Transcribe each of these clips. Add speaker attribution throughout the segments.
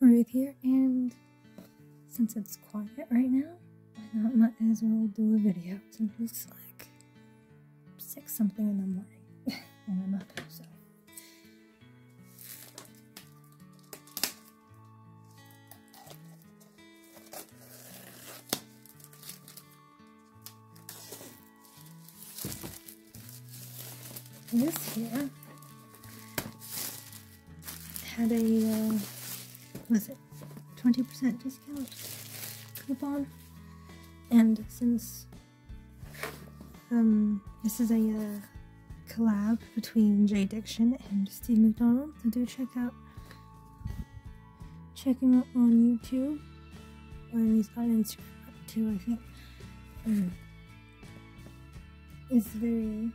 Speaker 1: Ruth here, and since it's quiet right now, I thought might as well do a video since it's like six something in the morning, and I'm up, so. This here had a, uh, was it 20% discount coupon? And since um, this is a uh, collab between J Diction and Steve McDonald, so do check out check him out on YouTube, or he's on Instagram too, I think. Um, it's very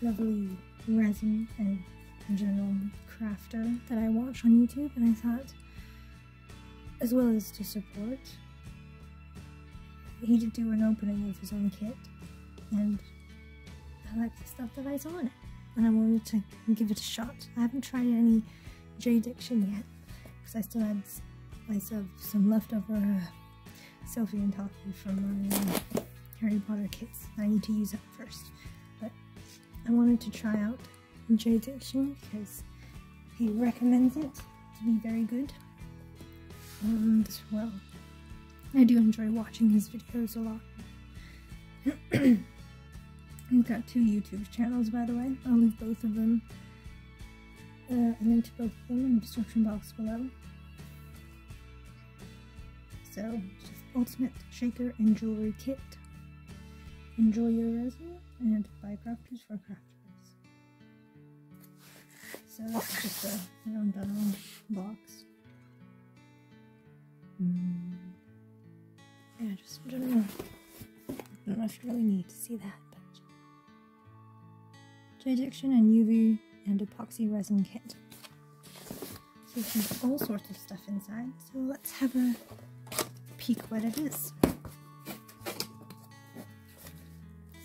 Speaker 1: lovely resin and general crafter that I watch on YouTube, and I thought, as well as to support, he did do an opening of his own kit, and I like the stuff that I saw in it, and I wanted to give it a shot. I haven't tried any J Diction yet, because I still had myself some leftover uh, selfie and talkie from my uh, Harry Potter kits. I need to use that first, but I wanted to try out J Diction because he recommends it to be very good. And well, I do enjoy watching his videos a lot. He's got two YouTube channels, by the way. I'll leave both of them, uh, a link to both of them in the description box below. So, just Ultimate Shaker and Jewelry Kit. Enjoy your resin and buy crafters for crafters. So that's just a rundown box. Mm. Yeah, just I don't know. I don't know if you really need to see that, but Diction and UV and epoxy resin kit. So there's all sorts of stuff inside. So let's have a peek what it is.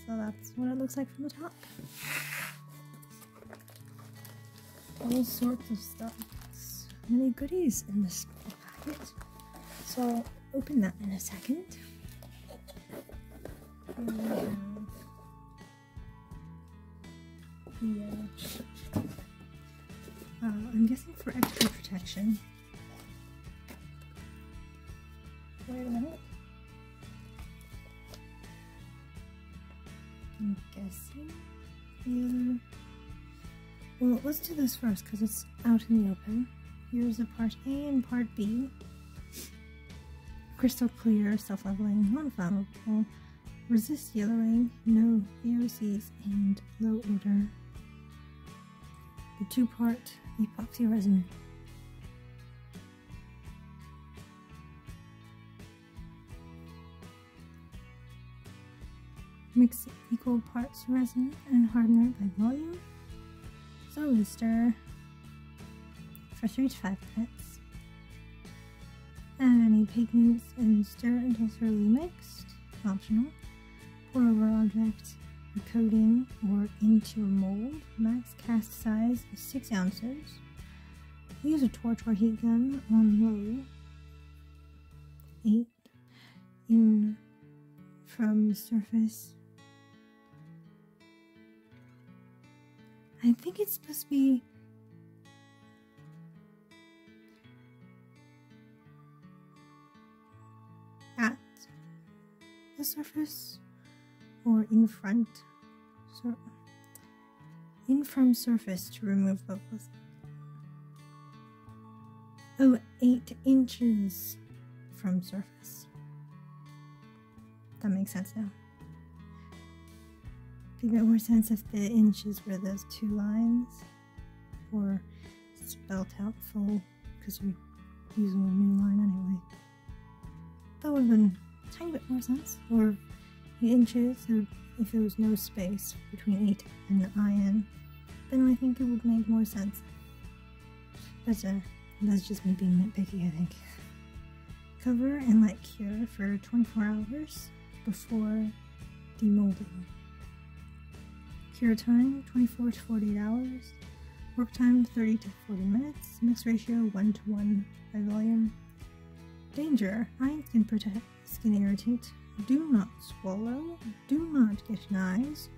Speaker 1: So that's what it looks like from the top. All sorts of stuff. So many goodies in this packet. So I'll open that in a second. Uh, uh, I'm guessing for extra protection. Wait a minute. I'm guessing the Well, let's do this first because it's out in the open. Here's a part A and part B. Crystal clear, self-leveling, non-flammable, resist yellowing, no VOCs, and low odor. The two-part epoxy resin. Mix equal parts resin and hardener by volume. Slowly stir for 3 to 5 minutes. Add any pigments and stir until thoroughly mixed. Optional. Pour over object, coating, or into a mold. Max cast size is 6 ounces. Use a torch or heat gun on low. 8 in from surface I think it's supposed to be at the surface or in front. So in from surface to remove bubbles. Oh, eight inches from surface. That makes sense now bit more sense if the inches were those two lines or spelled out full because you're using a new line anyway. That would have been a tiny bit more sense. Or the inches if there was no space between 8 and IN, then I think it would make more sense. But uh, that's just me being nitpicky, I think. Cover and let cure for 24 hours before demolding. Cure time 24 to 48 hours. Work time 30 to 40 minutes. Mix ratio 1 to 1 by volume. Danger. Iron can protect skin irritant. Do not swallow. Do not get in eyes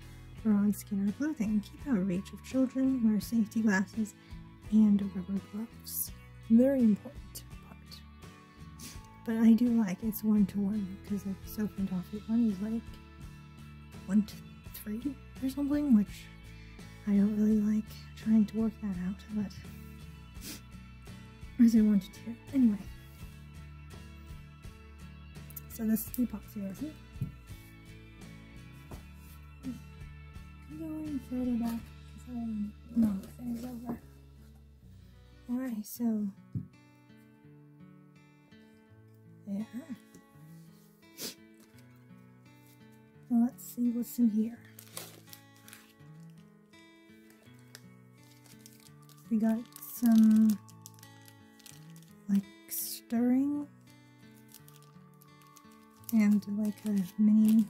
Speaker 1: or on skin or clothing. Keep out of reach of children. Wear safety glasses and rubber gloves. Very important part. But I do like it's one to one because like soap and toffee one is like one to three or something, which I don't really like trying to work that out, but or is wanted to? Anyway. So this is the epoxy resin. Going further back because I'm not things over. Alright, so there. Let's see what's in here. We got some like stirring and like a mini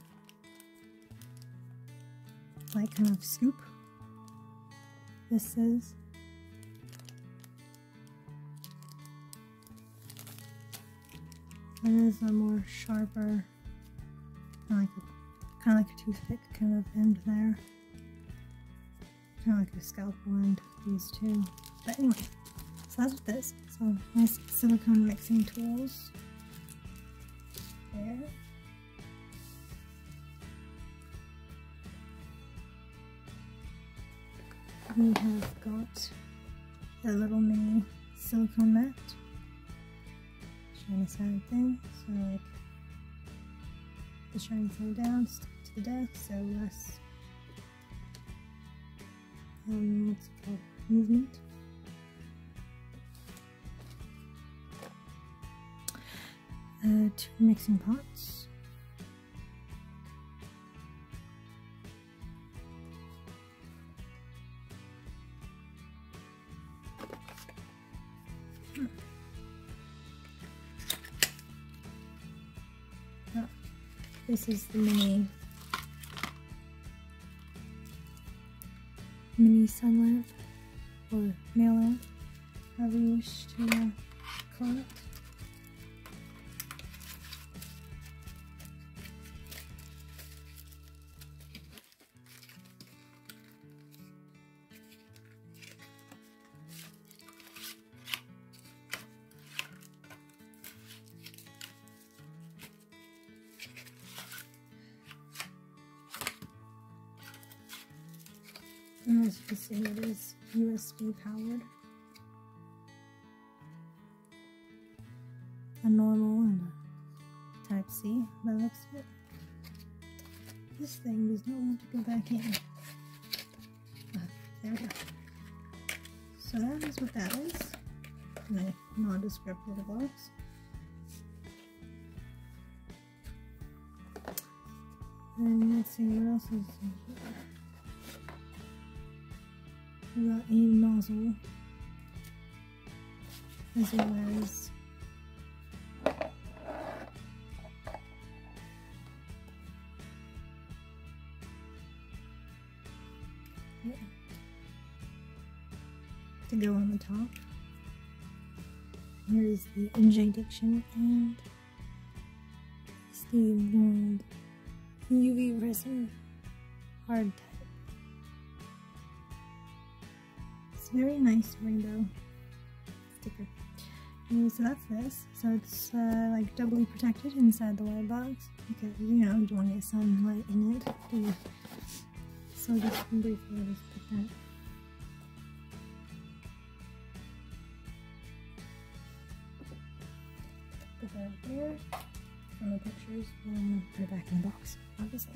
Speaker 1: like kind of scoop. This is It is a more sharper, kind of like a, kind of like a toothpick kind of end there. Kind of like a scalpel end, these two. But anyway, so that's what this. So nice silicone mixing tools. There. We have got a little mini silicone mat shiny side thing. So like the shiny side down, stick to the desk, so less um what's it called? Movement. Uh, two mixing pots. This is the mini mini sun lamp or nail lamp, however you wish to uh, call it. Powered. A normal and a Type C by looks. This thing does not want to go back in. Ah, there we go. So that is what that is. In a nondescript little box. And let's see what else is in here. We got a nozzle as well as to go on the top. Here is the injection and the UV resin hard type. Very nice rainbow sticker. So that's this. So it's uh, like doubly protected inside the white box because you know you don't want to get sunlight in it. Do you? So just briefly just put that. Put that there from the pictures and put it back in the box, obviously.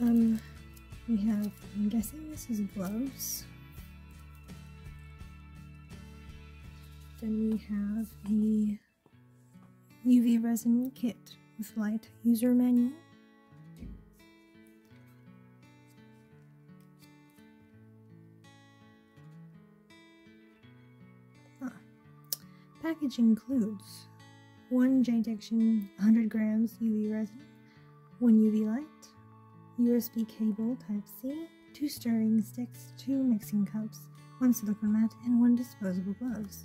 Speaker 1: Um, we have, I'm guessing this is gloves. Then we have a UV resin kit with light user manual. Ah. Package includes one J-Diction 100 grams UV resin, one UV light, USB cable Type-C, two stirring sticks, two mixing cups, one silicone mat, and one disposable gloves.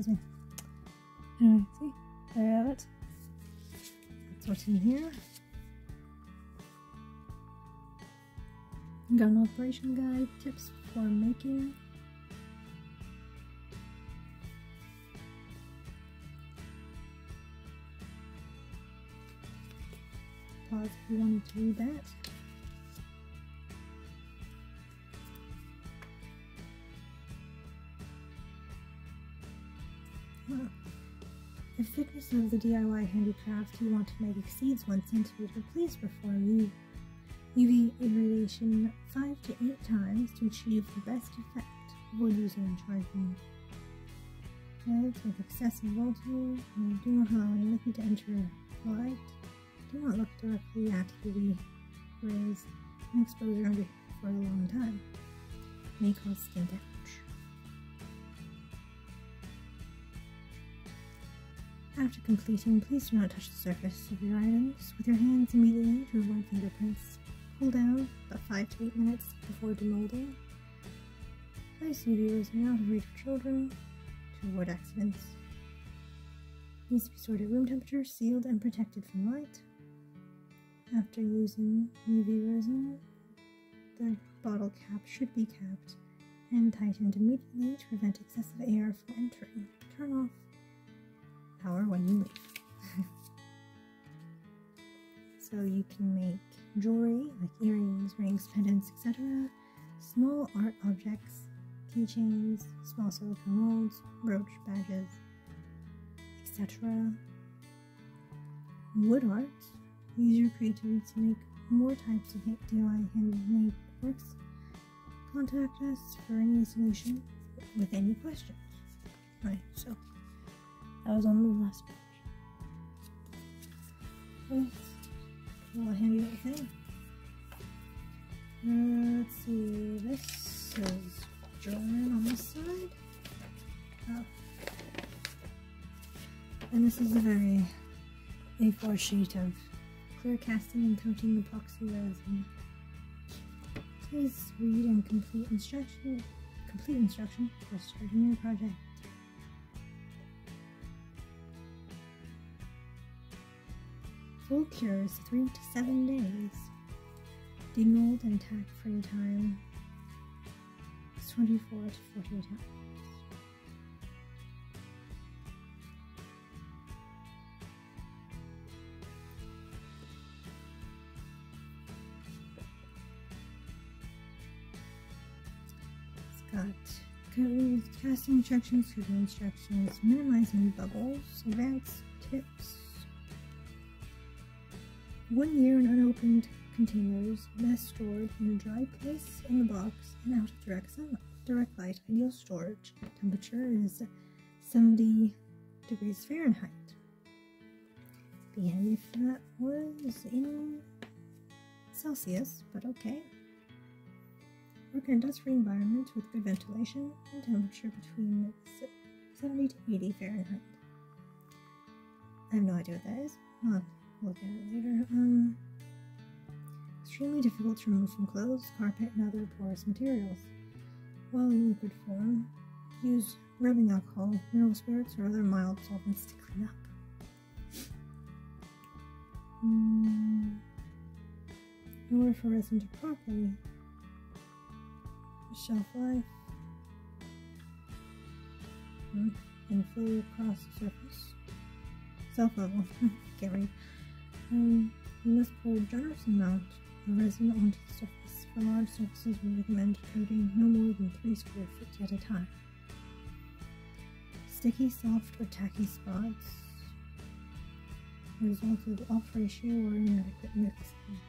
Speaker 1: Excuse me. Anyway, see, there you have it. That's what's in here. Gun operation guide, tips for making. Pause if you wanted to read that. If thickness of the DIY handicraft you want to make exceeds 1 centimeter, please perform UV irradiation 5 to 8 times to achieve the best effect. Avoid using charging heads with excessive voltage and do not allow any liquid to enter light. Do not look directly at UV rays and exposure under for a long time. May cause skin damage. After completing, please do not touch the surface of your items with your hands immediately to avoid fingerprints. Cool down about 5 to 8 minutes before demolding. Place UV resin out of reach children to avoid accidents. Needs to be stored at room temperature, sealed and protected from light. After using UV resin, the bottle cap should be capped and tightened immediately to prevent excessive air from entering. Turn off power when you leave. so you can make jewelry like earrings, rings, pendants, etc., small art objects, keychains, small silicone molds, brooch, badges, etc. Wood art. Use your creativity to make more types of DIY handmade works. Contact us for any solution with any questions. Right, so that was on the last page. Little handy little thing. Uh, let's see, this is German on this side. Oh. And this is a very A4 sheet of clear casting and coating epoxy resin. Please read and complete instruction complete instruction for starting your project. Full cure is 3 to 7 days. Demold and tack free time is 24 to 48 hours. Got code, casting instructions, coating instructions, minimizing bubbles, advanced tips, one year in unopened containers, best stored in a dry place in the box and out of direct sunlight. Direct light, ideal storage. Temperature is 70 degrees Fahrenheit. And if that was in Celsius, but okay. Work in a dust-free environment with good ventilation and temperature between 70 to 80 Fahrenheit. I have no idea what that is. Look at it later. Um, extremely difficult to remove from clothes, carpet, and other porous materials. While in liquid form, use rubbing alcohol, mineral spirits, or other mild solvents to clean up. Mm. In order for resin to properly shelf life mm. and flow across the surface, self level, get. Um, you must pour a generous amount of resin onto the surface. For large surfaces, we recommend coating no more than 3 square feet at a time. Sticky, soft, or tacky spots result of off ratio or inadequate mixing.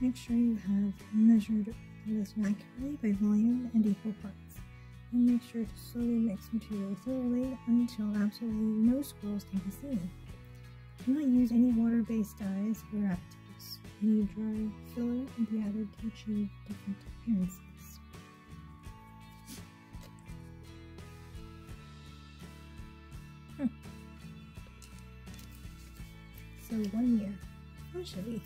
Speaker 1: Make sure you have measured resin accurately by volume and equal parts. And make sure to slowly mix material thoroughly until absolutely no swirls can be seen. Do not use any water-based dyes or actives. Any dry filler can be added to achieve different appearances. Hmm. so one year. Be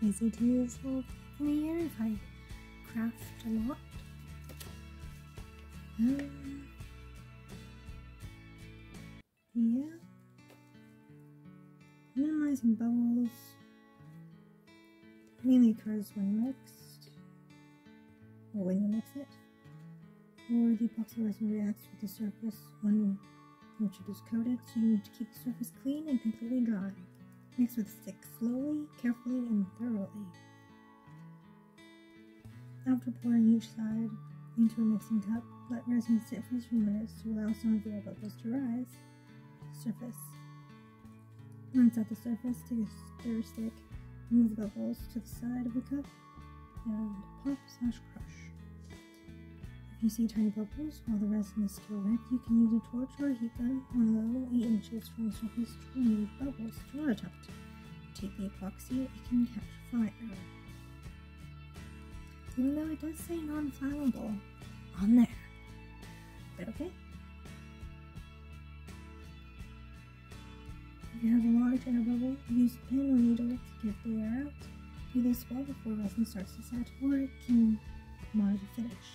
Speaker 1: easy to use in a year if I craft a lot. Um, yeah. Minimizing bubbles mainly occurs when mixed, or when you mix it, or the epoxy resin reacts with the surface when which it is coated, so you need to keep the surface clean and completely dry. Mix with stick slowly, carefully, and thoroughly. After pouring each side into a mixing cup, let resin sit for a few minutes to allow some of the bubbles to rise. to the Surface. Once at the surface, take a stir stick, move the bubbles to the side of the cup, and pop slash crush. If you see tiny bubbles while the resin is still wet, you can use a torch or a heat gun on low 8 inches from the surface to remove bubbles to top. Take the epoxy, it can catch fire. Even though it does say non-flammable on there. But okay. If you have a large air bubble, use a pin or needle to get the air out. Do this well before resin starts to set or it can mar the finish.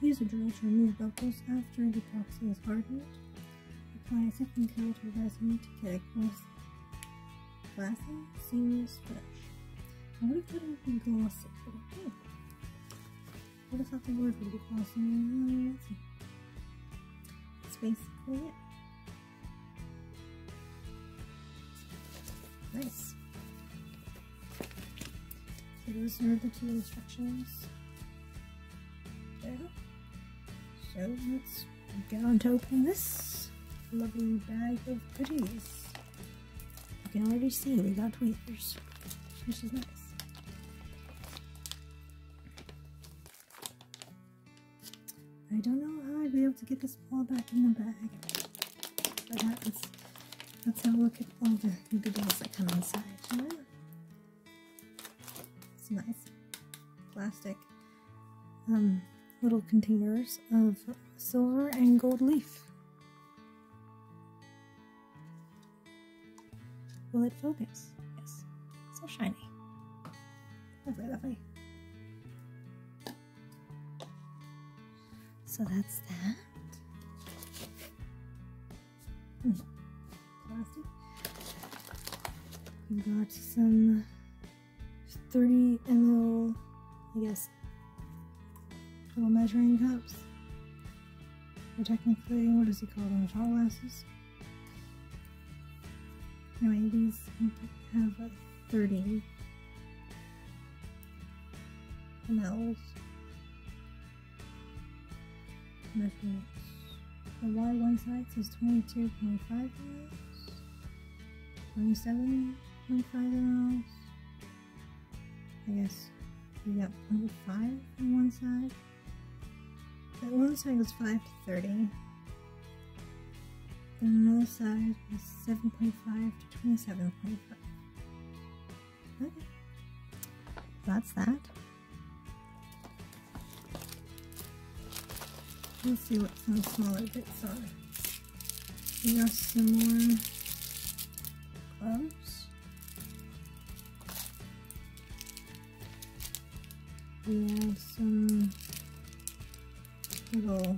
Speaker 1: Use a drill to remove bubbles after the epoxy is hardened. Apply a second coat of resin to get a gloss, glassy, seamless finish. I would have thought it would be glossy, but okay. I would have thought the word would be glossy. That's basically it. Nice. So those are the two instructions. There. So let's get on to opening this lovely bag of goodies. You can already see we got tweezers, which is nice. I don't know how I'd be able to get this all back in the bag, but that's Let's have a look at all the goodies that come inside. It's nice. Plastic um, little containers of silver and gold leaf. Will it focus? Yes. So shiny. Lovely, lovely. So that's that. Hmm plastic. We got some 30 ml, I guess, little measuring cups. Or technically, what does he call them? Shot glasses. Anyway, these have 30 mLs measurements. The Y one side says 22.5 mLs. 27.5 mLs. I guess we got 0.5 on one side. That one side was 5 to 30. Then another side was 7.5 to 27.5. Okay. That's that. Let's see what some smaller bits are. We got some more gloves. We have some little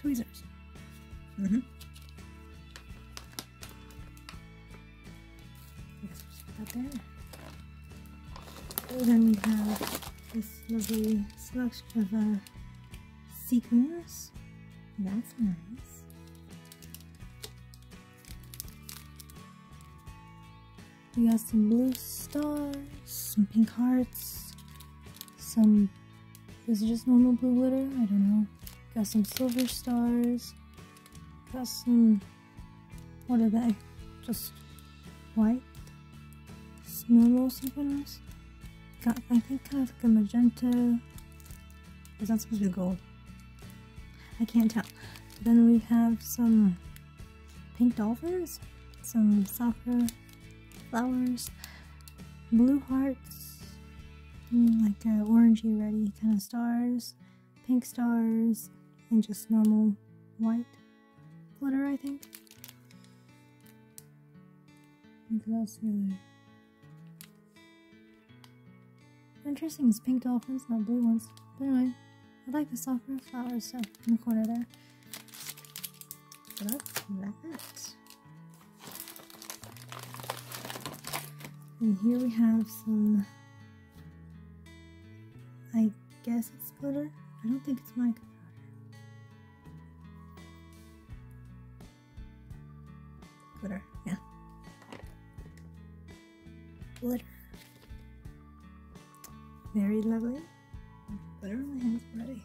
Speaker 1: Tweezers. Mm-hmm. Then we have this lovely slush of a sequins. That's nice. We got some blue stars, some pink hearts, some, is it just normal blue glitter? I don't know. Got some silver stars, got some, what are they? Just white, normal sequins. Got, I think kind of like a magenta, is that supposed to be gold? I can't tell. Then we have some pink dolphins, some sakura flowers, blue hearts, like uh, orangey reddy kind of stars, pink stars, and just normal white glitter, I think. What else really? Interesting is pink dolphins, not blue ones. But anyway, I like the sakura flowers, so in the corner there. That's that. And here we have some, I guess it's glitter. I don't think it's mica powder. Glitter, yeah. Glitter. Very lovely. Glitter my hands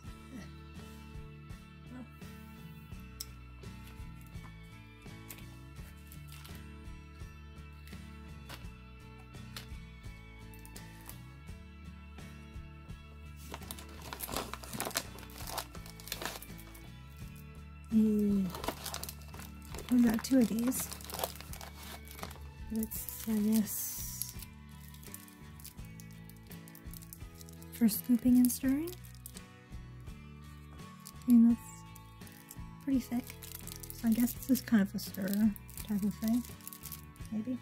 Speaker 1: we got two of these. Let's, I guess, for scooping and stirring. And that's pretty thick. So I guess this is kind of a stir type of thing. Maybe.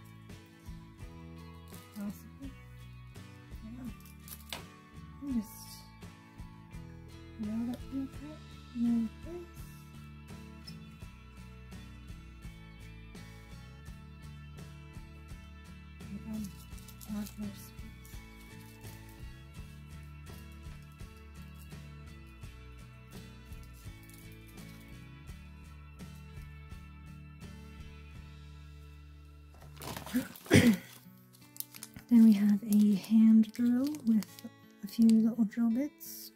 Speaker 1: Then we have a hand drill with a few little drill bits.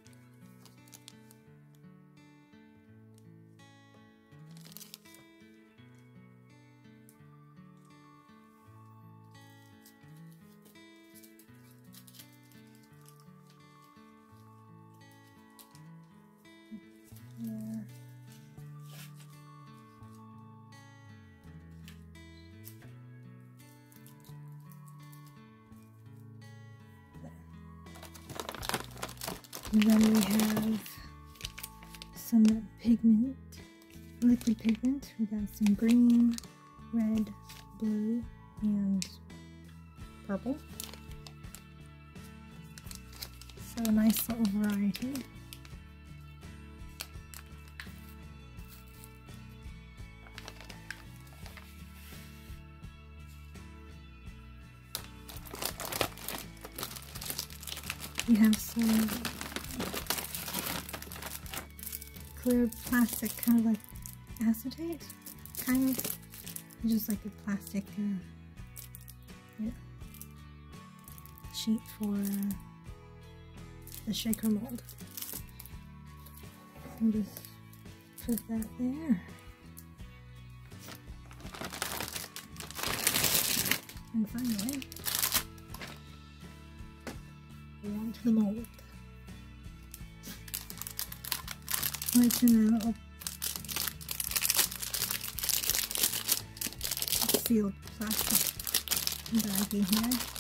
Speaker 1: We got some green, red, blue, and purple. So a nice little variety. We have some clear plastic, kind of like acetate, kind of, just like a plastic uh, yeah, sheet for uh, the shaker mold. And just put that there. And finally, onto the mold. Like in a sealed plastic baggie here.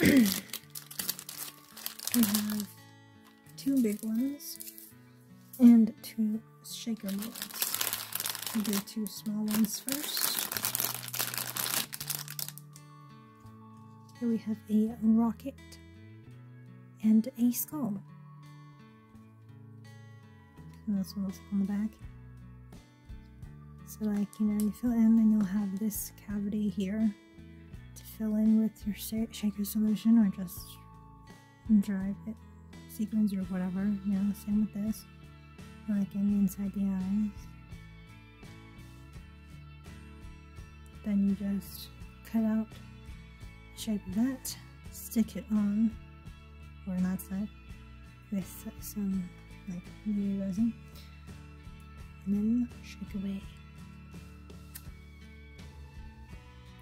Speaker 1: we shaker molds. I'll do two small ones first. Here we have a rocket and a skull. And one looks on the back. So like, you know, you fill in and you'll have this cavity here to fill in with your shaker solution or just drive it sequins or whatever, you know, same with this. Like in inside the eyes. Then you just cut out the shape of that, stick it on, or on that side, with some like UV resin, and then shake away.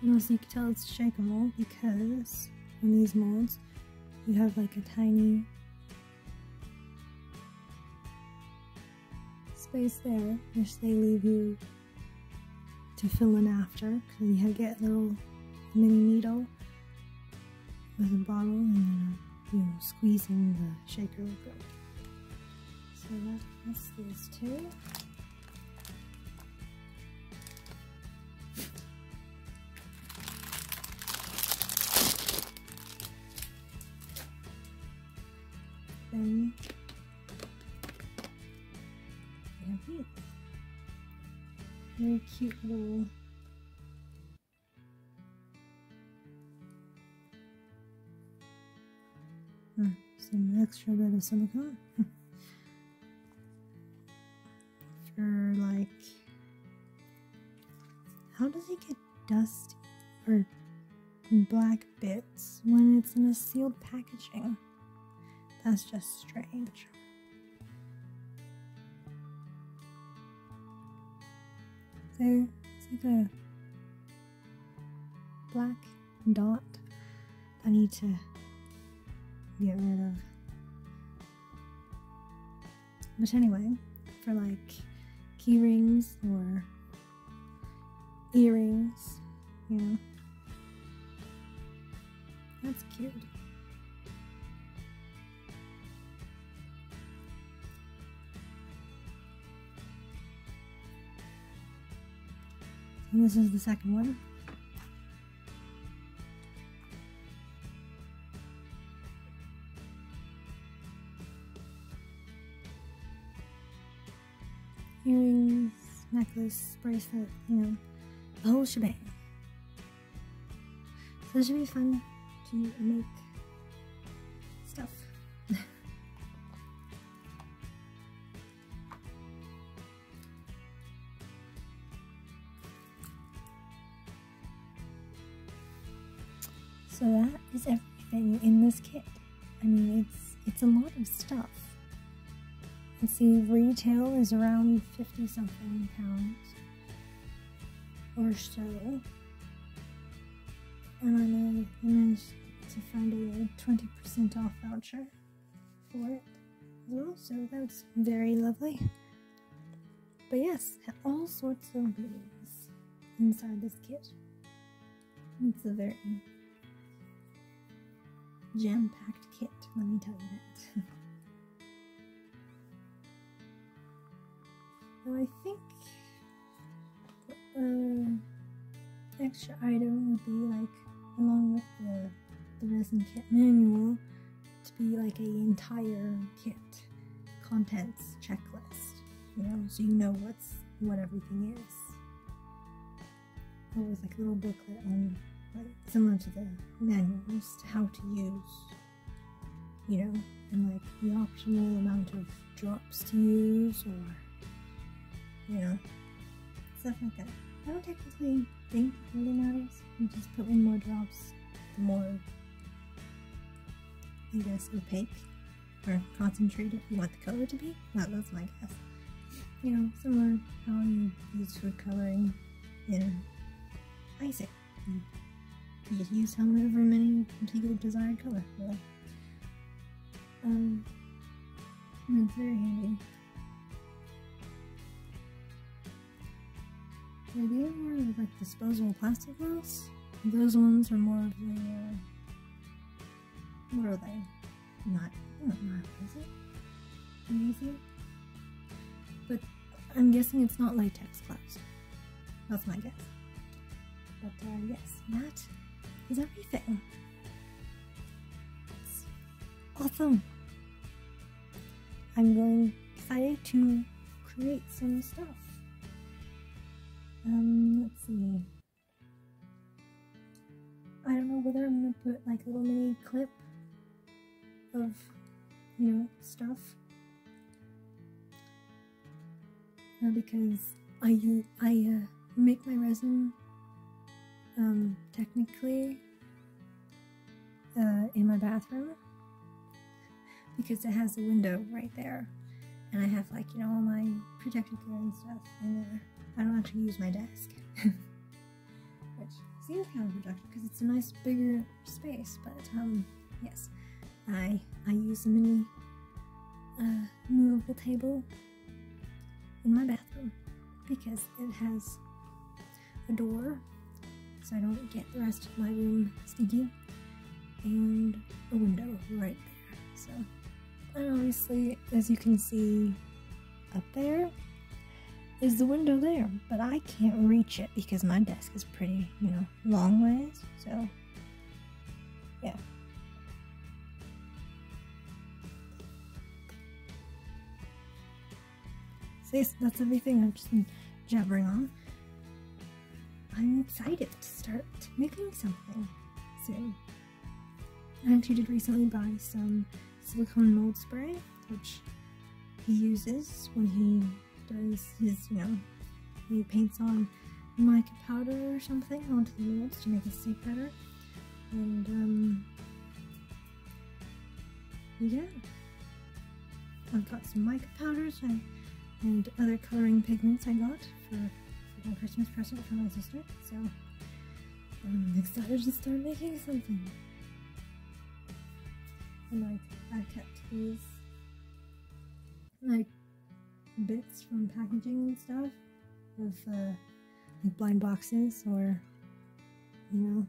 Speaker 1: And also you can tell it's shakeable because on these molds you have like a tiny there which they leave you to fill in after you get a little mini needle with a bottle and uh, you, you squeezing the shaker liquid. So that's these two. Then Very cute little hmm, some extra bit of silicone for like how does it get dust or black bits when it's in a sealed packaging? That's just strange. There, it's like a black dot I need to get rid of. But anyway, for like key rings or earrings, you know, that's cute. And this is the second one. Earrings, necklace, bracelet, you know, the whole shebang. So it should be fun to make So that is everything in this kit. I mean, it's it's a lot of stuff. Let's see, retail is around 50 something pounds or so. And I managed to find a 20% off voucher for it as well, so that's very lovely. But yes, all sorts of goodies inside this kit. It's a very jam-packed kit, let me tell you that. so I think uh, extra item would be like along with the the resin kit manual to be like a entire kit contents checklist, you know, so you know what's what everything is. Or with like a little booklet on like similar to the manuals to how to use, you know, and like the optimal amount of drops to use or, you know, stuff like that. I don't technically think it really matters. You just put in more drops, the more, I guess, opaque or concentrated you want the color to be. That, that's my guess. You know, similar how you use food coloring in icing. You use however many particular desired color. Um, it's very handy. Yeah, the other one are like disposable plastic ones. Those ones are more of the, uh, what are they? Not, not is it? Amazing? But I'm guessing it's not latex gloves. That's my guess. But uh, yes, that is everything. It's awesome. I'm going excited to create some stuff. Um, let's see. I don't know whether I'm gonna put like a little mini clip of, you know, stuff. Uh, because I I uh, make my resin um, technically uh, in my bathroom because it has a window right there and I have like you know all my protective gear and stuff in there. I don't actually use my desk, which seems kind of counterproductive because it's a nice bigger space. But um, yes, I I use a mini uh, movable table in my bathroom because it has a door so I don't get the rest of my room stinky and a window right there. So, and obviously, as you can see up there, is the window there, but I can't reach it because my desk is pretty, you know, long ways. So, yeah. So that's everything I've just been jabbering on. I'm excited to start making something soon. I actually did recently buy some silicone mold spray, which he uses when he does his, you know, he paints on mica powder or something onto the molds to make it stick better. And, um, yeah. I've got some mica powders and, and other coloring pigments I got for a Christmas present for my sister, so I'm excited to start making something. And like, I kept these like bits from packaging and stuff of uh, like blind boxes or you know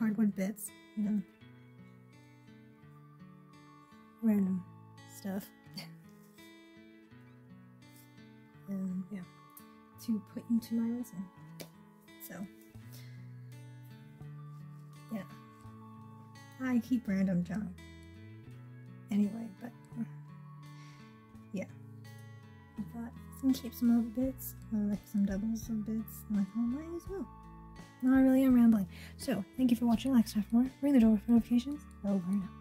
Speaker 1: cardboard bits, you know, random stuff. And yeah, to put into my resin. So, yeah, I keep random junk anyway, but yeah, I thought some keep some old bits, uh, like some doubles of bits, and I thought might as well. Now I really am rambling. So, thank you for watching. Like, stuff more. Ring the door for notifications. Over and out.